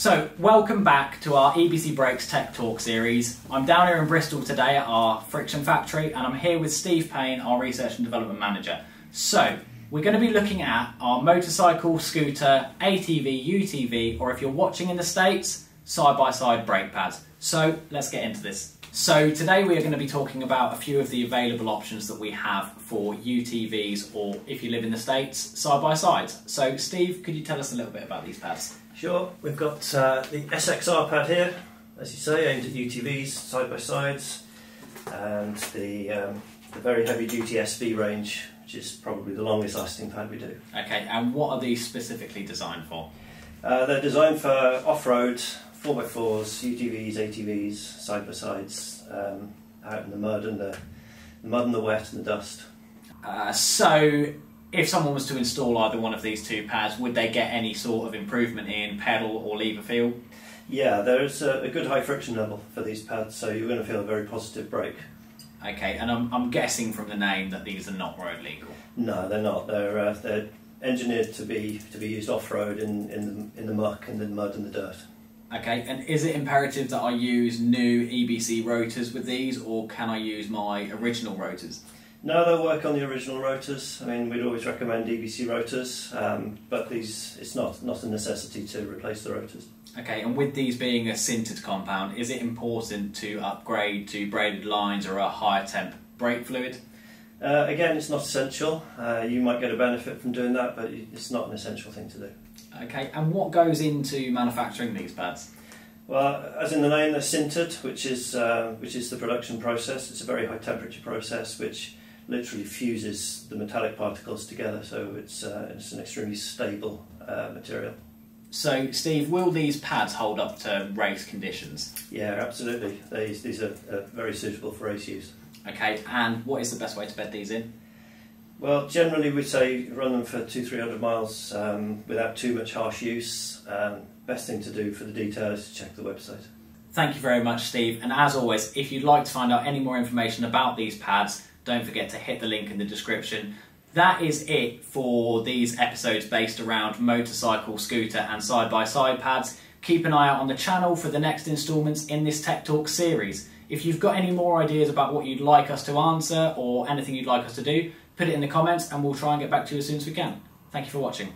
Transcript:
So, welcome back to our EBC Brakes Tech Talk series. I'm down here in Bristol today at our friction factory and I'm here with Steve Payne, our Research and Development Manager. So, we're going to be looking at our motorcycle, scooter, ATV, UTV, or if you're watching in the States, side by side brake pads. So, let's get into this. So, today we are going to be talking about a few of the available options that we have for UTVs or if you live in the States, side by sides. So, Steve, could you tell us a little bit about these pads? Sure, we've got uh, the SXR pad here, as you say, aimed at UTVs, side by sides, and the, um, the very heavy duty SV range, which is probably the longest lasting pad we do. Okay, and what are these specifically designed for? Uh, they're designed for off road, 4x4s, UTVs, ATVs, side by sides, um, out in the mud and the, the mud and the wet and the dust. Uh, so, if someone was to install either one of these two pads, would they get any sort of improvement in pedal or lever feel? Yeah, there's a, a good high friction level for these pads, so you're going to feel a very positive brake. Okay, and I'm, I'm guessing from the name that these are not road legal. No, they're not. They're uh, they're engineered to be to be used off road in, in the in the muck and the mud and the dirt. Okay, and is it imperative that I use new EBC rotors with these, or can I use my original rotors? No, they'll work on the original rotors. I mean, we'd always recommend EBC rotors, um, but these it's not not a necessity to replace the rotors. Okay, and with these being a sintered compound, is it important to upgrade to braided lines or a higher temp brake fluid? Uh, again, it's not essential. Uh, you might get a benefit from doing that, but it's not an essential thing to do. Okay, and what goes into manufacturing these pads? Well, as in the name, they're sintered, which is uh, which is the production process. It's a very high temperature process, which literally fuses the metallic particles together. So it's uh, it's an extremely stable uh, material. So, Steve, will these pads hold up to race conditions? Yeah, absolutely. These these are uh, very suitable for race use. Okay, and what is the best way to bed these in? Well, generally we say run them for two, three hundred miles um, without too much harsh use. Um, best thing to do for the detail is to check the website. Thank you very much, Steve. And as always, if you'd like to find out any more information about these pads, don't forget to hit the link in the description. That is it for these episodes based around motorcycle, scooter, and side by side pads. Keep an eye out on the channel for the next instalments in this Tech Talk series. If you've got any more ideas about what you'd like us to answer or anything you'd like us to do, put it in the comments and we'll try and get back to you as soon as we can. Thank you for watching.